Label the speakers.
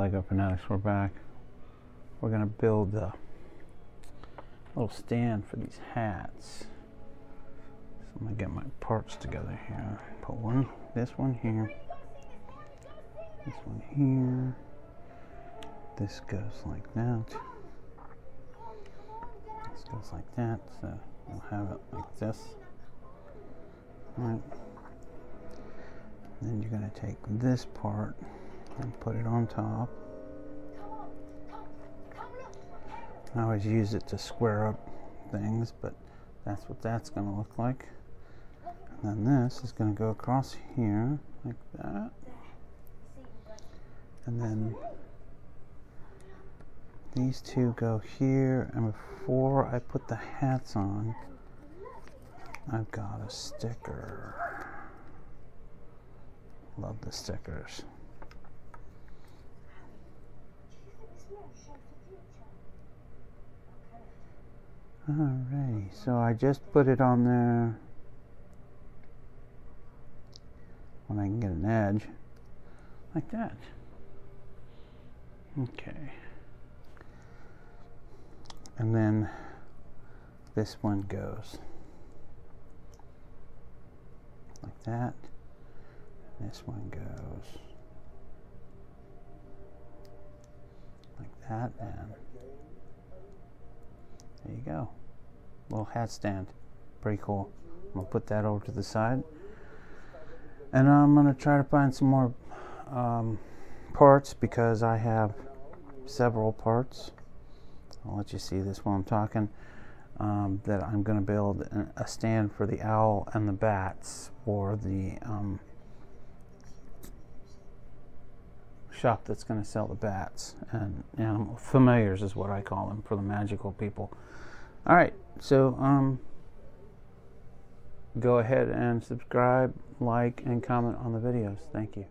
Speaker 1: Lego Fanatics, we're back. We're to build a little stand for these hats. So I'm to get my parts together here. Put one, this one here, this one here. This goes like that. This goes like that, so we'll have it like this. Alright. Then you're to take this part and put it on top. I always use it to square up things, but that's what that's going to look like. And then this is going to go across here like that. And then these two go here. And before I put the hats on, I've got a sticker. Love the stickers. Alright, so I just put it on there when I can get an edge, like that. Okay. And then this one goes like that. This one goes that, and there you go. Little hat stand. Pretty cool. I'm going to put that over to the side. And I'm going to try to find some more um, parts because I have several parts. I'll let you see this while I'm talking. Um, that I'm going to build a stand for the owl and the bats for the um, shop that's going to sell the bats and animal familiars is what I call them for the magical people. All right, so um, go ahead and subscribe, like, and comment on the videos. Thank you.